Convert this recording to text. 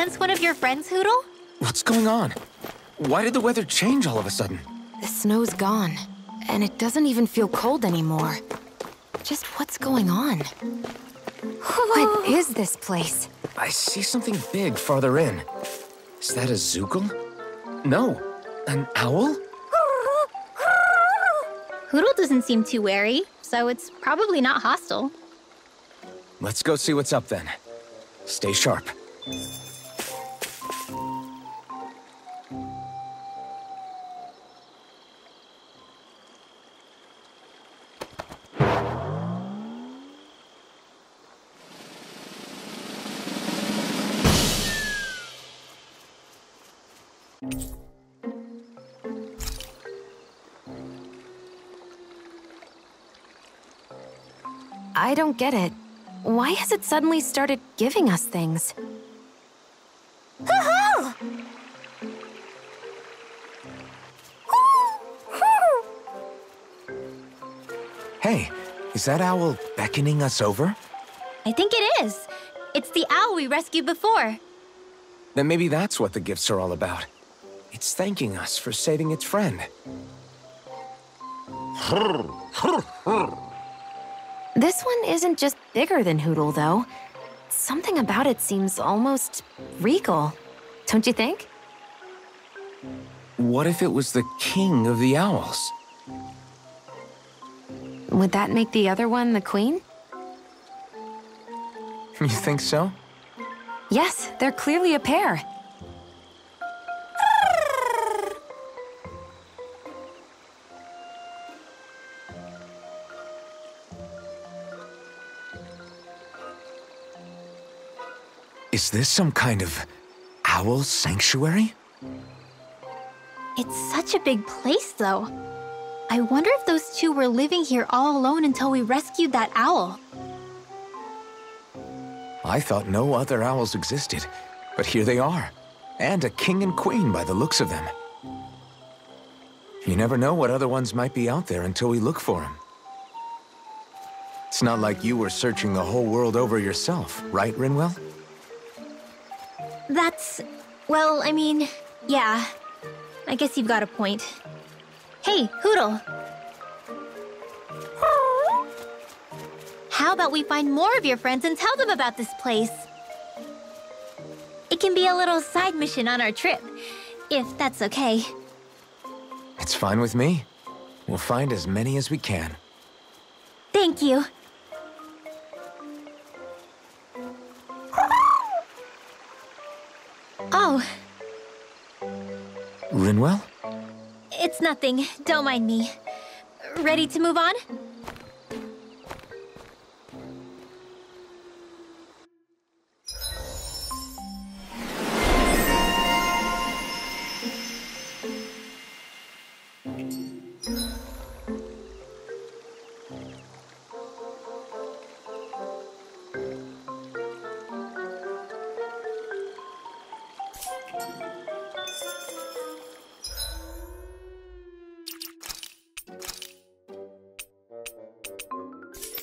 sense one of your friends, Hootle? What's going on? Why did the weather change all of a sudden? The snow's gone, and it doesn't even feel cold anymore. Just what's going on? what is this place? I see something big farther in. Is that a Zeugle? No, an owl? Hootle doesn't seem too wary, so it's probably not hostile. Let's go see what's up then. Stay sharp. I don't get it. Why has it suddenly started giving us things? Hey, is that owl beckoning us over? I think it is. It's the owl we rescued before. Then maybe that's what the gifts are all about. It's thanking us for saving its friend. This one isn't just bigger than Hootle, though. Something about it seems almost regal. Don't you think? What if it was the king of the owls? Would that make the other one the queen? You think so? Yes, they're clearly a pair. Is this some kind of owl sanctuary? It's such a big place, though. I wonder if those two were living here all alone until we rescued that owl. I thought no other owls existed, but here they are. And a king and queen by the looks of them. You never know what other ones might be out there until we look for them. It's not like you were searching the whole world over yourself, right, Rinwell? That's... well, I mean, yeah. I guess you've got a point. Hey, Hootle. How about we find more of your friends and tell them about this place? It can be a little side mission on our trip, if that's okay. It's fine with me. We'll find as many as we can. Thank you. Rinwell? it's nothing. Don't mind me. Ready to move on?